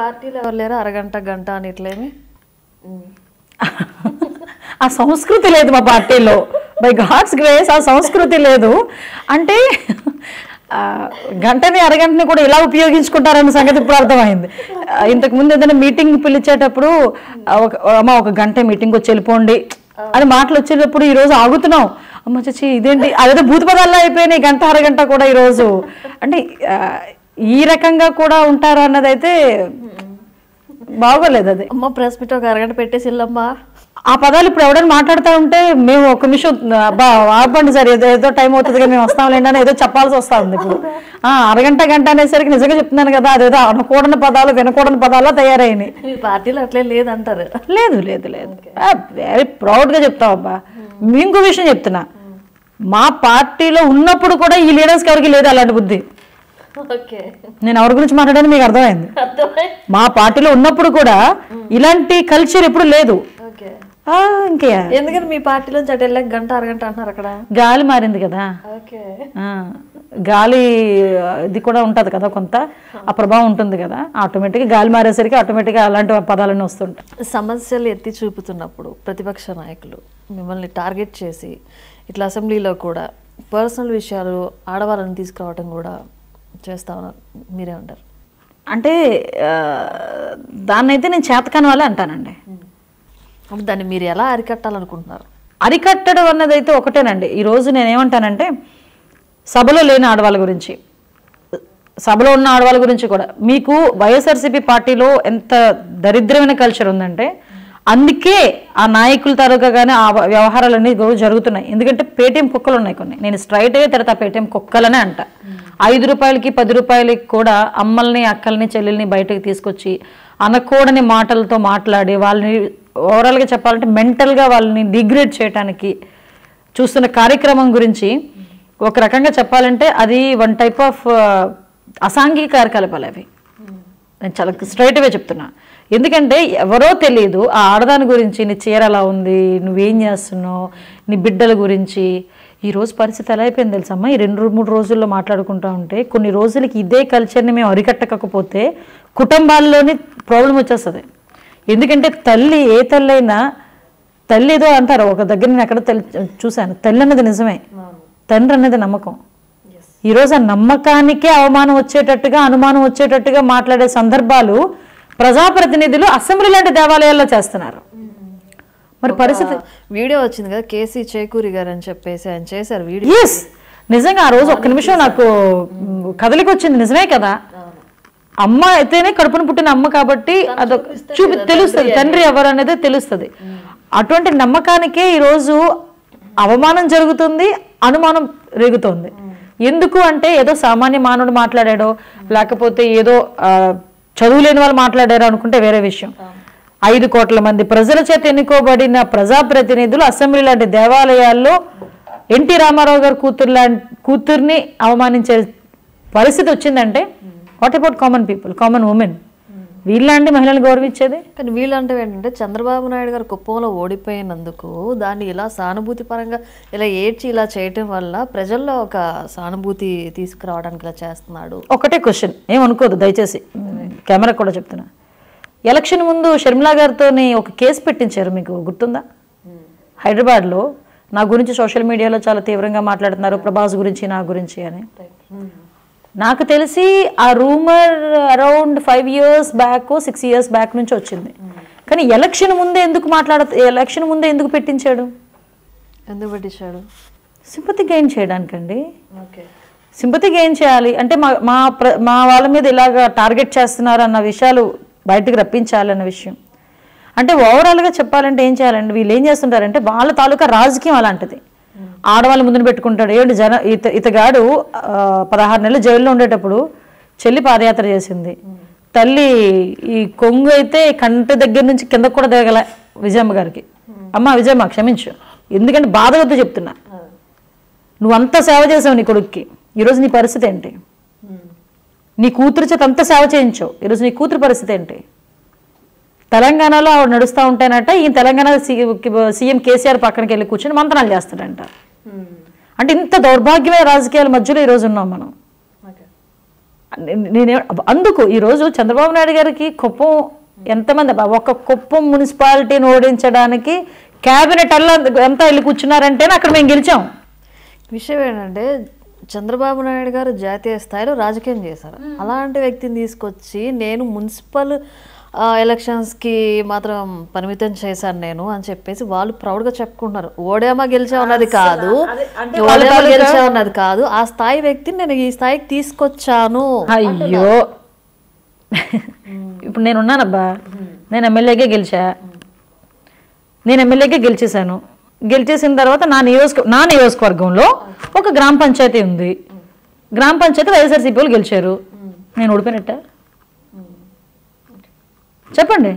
పార్టీలు పార్టీలో ఎవరు లేరా? అరగంట గంట అని ఇట్లేమి ఆ సంస్కృతి లేదు మా పార్టీలో. బై గాడ్స్ గ్రేస్ ఆ సంస్కృతి లేదు. అంటే గంటని అరగంటని కూడా ఇలా ఉపయోగించుకుంటారన్న సంగతి ఇప్పుడు అర్థమైంది. ఇంతకు ముందు ఏదైనా మీటింగ్ పిలిచేటప్పుడు ఒక అమ్మ ఒక గంట మీటింగ్ వచ్చి వెళ్ళిపోండి అని మాటలు వచ్చేటప్పుడు ఈ రోజు ఆగుతున్నాం. అమ్మ చచ్చి ఇదేంటి? అదేదో భూతపదాల్లో అయిపోయినాయి గంట అరగంట కూడా ఈరోజు అంటే ఈ రకంగా కూడా ఉంటారు అన్నదైతే బాగోలేదు అది. అమ్మ ప్రెస్ మీట్ ఒక అరగంట పెట్టేసి వెళ్ళమ్మా ఆ పదాలు ఇప్పుడు ఎవడైనా మాట్లాడుతూ ఉంటే మేము ఒక నిమిషం అబ్బా ఆపండి సార్ ఏదో ఏదో టైం అవుతుంది మేము వస్తాంలేండి అని ఏదో చెప్పాల్సి వస్తా ఉంది ఇప్పుడు. ఆ, అరగంట గంట అనేసరికి నిజంగా చెప్తున్నాను కదా అదేదో అనకూడని పదాలు వినకూడని పదాలు తయారైనాయి. పార్టీలో అట్లే లేదంటారు. లేదు లేదు లేదు. వెరీ ప్రౌడ్గా చెప్తావు అబ్బా. మీ ఇంకో విషయం చెప్తున్నా. మా పార్టీలో ఉన్నప్పుడు కూడా ఈ లీడర్స్కి ఎవరికి లేదు అలాంటి బుద్ధి. నేను ఎవరి గురించి మాట్లాడాను మీకు అర్థమైంది. అర్థమై మా పార్టీలో ఉన్నప్పుడు కూడా ఇలాంటి కల్చర్ ఎప్పుడు లేదు. ఇంకే. ఎందుకని మీ వెళ్ళాక గంట అరగంట అంటున్నారు అక్కడ? గాలి మారింది కదా. గాలి ఇది కూడా ఉంటుంది కదా కొంత. ఆ ప్రభావం ఉంటుంది కదా. ఆటోమేటిక్గా గాలి మారేసరికి ఆటోమేటిక్గా అలాంటి పదాలన్నీ వస్తుంటాయి. సమస్యలు ఎత్తి చూపుతున్నప్పుడు ప్రతిపక్ష నాయకులు మిమ్మల్ని టార్గెట్ చేసి ఇట్లా అసెంబ్లీలో కూడా పర్సనల్ విషయాలు ఆడవాళ్ళని తీసుకురావడం కూడా చేస్తా ఉన్నారు మీరే ఉంటారు. అంటే దాన్నైతే నేను చేతకాని వాళ్ళే అంటానండి. దాన్ని మీరు ఎలా అరికట్టాలనుకుంటున్నారు? అరికట్టడం అన్నదైతే ఒకటేనండి. ఈరోజు నేను ఏమంటానంటే సభలో లేని ఆడవాళ్ళ గురించి సభలో ఉన్న ఆడవాళ్ళ గురించి కూడా. మీకు వైఎస్ఆర్సీపీ పార్టీలో ఎంత దరిద్రమైన కల్చర్ ఉందంటే అందుకే ఆ నాయకుల తరగానే ఆ వ్యవహారాలన్నీ జరుగుతున్నాయి. ఎందుకంటే పేటీఎం కుక్కలు ఉన్నాయి కొన్ని. నేను స్ట్రైట్గా తిడతా పేటీఎం కుక్కలనే అంట. ఐదు రూపాయలకి పది రూపాయలకి కూడా అమ్మల్ని అక్కల్ని చెల్లెల్ని బయటకు తీసుకొచ్చి అనకూడని మాటలతో మాట్లాడి వాళ్ళని ఓవరాల్గా చెప్పాలంటే మెంటల్గా వాళ్ళని డిగ్రేడ్ చేయడానికి చూస్తున్న కార్యక్రమం గురించి ఒక రకంగా చెప్పాలంటే అది వన్ టైప్ ఆఫ్ అసాంఘిక కార్యకలాపాలు అవి. నేను చాలా స్ట్రైట్వే చెప్తున్నా. ఎందుకంటే ఎవరో తెలియదు ఆ ఆడదాని గురించి నీ చీర ఎలా ఉంది? నువ్వేం చేస్తున్నావు? నీ బిడ్డల గురించి. ఈ రోజు పరిస్థితి ఎలా అయిపోయింది తెలుసమ్మా ఈ రెండు మూడు రోజుల్లో మాట్లాడుకుంటా ఉంటే కొన్ని రోజులకి ఇదే కల్చర్ని మేము అరికట్టకపోతే కుటుంబాల్లోని ప్రాబ్లం వచ్చేస్తుంది. ఎందుకంటే తల్లి ఏ తల్లి అయినా తల్లి ఏదో అంటారు ఒక దగ్గర నేను ఎక్కడ తెలి చూశాను. తల్లి అన్నది నిజమే. తండ్రి అన్నది నమ్మకం. ఈరోజు ఆ నమ్మకానికే అవమానం వచ్చేటట్టుగా అనుమానం వచ్చేటట్టుగా మాట్లాడే సందర్భాలు ప్రజాప్రతినిధులు అసెంబ్లీ లాంటి దేవాలయాల్లో చేస్తున్నారు. మరి పరిస్థితి వీడియో వచ్చింది కదా కేసీ చేకూరి గారు అని చెప్పేసి ఆయన చేశారు వీడియో. నిజంగా ఆ రోజు ఒక్క నిమిషం నాకు కదలికి వచ్చింది నిజమే కదా? అమ్మ అయితేనే కడుపున పుట్టిన అమ్మ కాబట్టి అదొక చూపి తెలుస్తుంది తండ్రి ఎవరు అనేది తెలుస్తుంది. అటువంటి నమ్మకానికే ఈరోజు అవమానం జరుగుతుంది అనుమానం రేగుతోంది. ఎందుకు అంటే ఏదో సామాన్య మానవుడు మాట్లాడాడో లేకపోతే ఏదో చదువు లేని వాళ్ళు మాట్లాడారో అనుకుంటే వేరే విషయం. ఐదు కోట్ల మంది ప్రజల చేత ఎన్నుకోబడిన ప్రజాప్రతినిధులు అసెంబ్లీ లాంటి దేవాలయాల్లో ఎన్టీ రామారావు గారు కూతురు కూతుర్ని అవమానించే పరిస్థితి వచ్చిందంటే what about common people common women? వీళ్ళంటి మహిళలు గౌరవించేది? కానీ వీళ్ళంటే ఏంటంటే చంద్రబాబు నాయుడు గారు కుప్పంలో ఓడిపోయినందుకు దాన్ని ఇలా సానుభూతి పరంగా ఇలా ఏడ్చి ఇలా చేయటం వల్ల ప్రజల్లో ఒక సానుభూతి తీసుకురావడానికి ఇలా చేస్తున్నాడు. ఒకటే క్వశ్చన్ ఏమనుకోదు దయచేసి. కెమెరా కూడా చెప్తున్నా. ఎలక్షన్ ముందు షర్మిలా గారితో ఒక కేసు పెట్టించారు మీకు గుర్తుందా? హైదరాబాద్లో నా గురించి సోషల్ మీడియాలో చాలా తీవ్రంగా మాట్లాడుతున్నారు ప్రభాస్ గురించి నా గురించి అని. నాకు తెలిసి ఆ rumour around five years back six years back నుంచి వచ్చింది. కానీ ఎలక్షన్ ముందే ఎందుకు మాట్లాడ ఎలక్షన్ ముందే ఎందుకు పెట్టించాడు? ఎందుకు పెట్టించాడు? సింపతి గెయిన్ చేయడానికండి. ఓకే. సింపతి గెయిన్ చేయాలి. అంటే మా మా ప్ర మా వాళ్ళ మీద ఇలాగ టార్గెట్ చేస్తున్నారు అన్న విషయాలు బయటకు రప్పించాలి అన్న విషయం. అంటే ఓవరాల్గా చెప్పాలంటే ఏం చేయాలండి? వీళ్ళు ఏం చేస్తుంటారంటే వాళ్ళ తాలూకా రాజకీయం అలాంటిది. ఆడవాళ్ళ ముందున పెట్టుకుంటాడు. ఏంటి జన ఇత ఇతగాడు పదహారు నెలలు జైల్లో ఉండేటప్పుడు చెల్లి పాదయాత్ర చేసింది. తల్లి ఈ కొంగు అయితే కంటి దగ్గర నుంచి కిందకు కూడా దిగల విజయమ్మ గారికి. అమ్మ విజయమ్మ క్షమించు. ఎందుకంటే బాధ వద్దు చెప్తున్నా నువ్వంతా సేవ చేసావు నీ కొడుక్కి. ఈరోజు నీ పరిస్థితి ఏంటి? నీ కూతురు చేత అంత సేవ చేయించావు ఈరోజు నీ కూతురు పరిస్థితి ఏంటి? తెలంగాణలో ఆవిడ నడుస్తూ ఉంటేనట ఈ తెలంగాణ సీఎం కేసీఆర్ పక్కనకి వెళ్ళి కూర్చొని మంతనాలు చేస్తాడంట. అంటే ఇంత దౌర్భాగ్యమైన రాజకీయాల మధ్యలో ఈరోజు ఉన్నాం మనం. నేనే అందుకు ఈరోజు చంద్రబాబు నాయుడు గారికి కుప్పం ఎంతమంది ఒక కుప్పం మున్సిపాలిటీని ఓడించడానికి క్యాబినెట్ అల్లా ఎంత వెళ్ళి కూర్చున్నారంటే అక్కడ మేము గెలిచాం. విషయం ఏంటంటే చంద్రబాబు నాయుడు గారు జాతీయ స్థాయిలో రాజకీయం చేశారు. అలాంటి వ్యక్తిని తీసుకొచ్చి నేను మున్సిపల్ ఎలక్షన్స్కి మాత్రం పరిమితం చేశాను నేను అని చెప్పేసి వాళ్ళు ప్రౌడ్గా చెప్పుకుంటున్నారు. ఓడేమా గెలిచామన్నది కాదు. ఓడేమా గెలిచామన్నది కాదు. ఆ స్థాయి వ్యక్తిని నేను ఈ స్థాయికి తీసుకొచ్చాను. అయ్యో. ఇప్పుడు నేను ఉన్నానబ్బా నేను ఎమ్మెల్యేగా గెలిచా. నేను ఎమ్మెల్యేగా గెలిచేశాను. గెలిచేసిన తర్వాత నా నియోజక నా నియోజకవర్గంలో ఒక గ్రామ పంచాయతీ ఉంది. గ్రామ పంచాయతీ వైఎస్ఆర్సీపీ వాళ్ళు గెలిచారు. నేను ఓడిపోయినట్ట? చెప్పండి.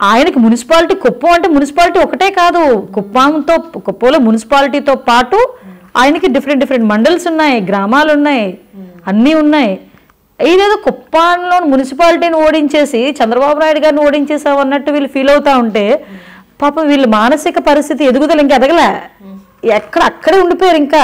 ఆయనకి మున్సిపాలిటీ కుప్పం అంటే మున్సిపాలిటీ ఒకటే కాదు. కుప్పంతో కుప్పంలో మున్సిపాలిటీతో పాటు ఆయనకి డిఫరెంట్ డిఫరెంట్ మండల్స్ ఉన్నాయి గ్రామాలు ఉన్నాయి అన్నీ ఉన్నాయి. ఇదేదో కుప్పంలో మున్సిపాలిటీని ఓడించేసి చంద్రబాబు నాయుడు గారిని ఓడించేసావు అన్నట్టు వీళ్ళు ఫీల్ అవుతా ఉంటే పాపం వీళ్ళ మానసిక పరిస్థితి ఎదుగుదల ఇంకా ఎదగలే ఎక్కడ అక్కడే ఉండిపోయారు ఇంకా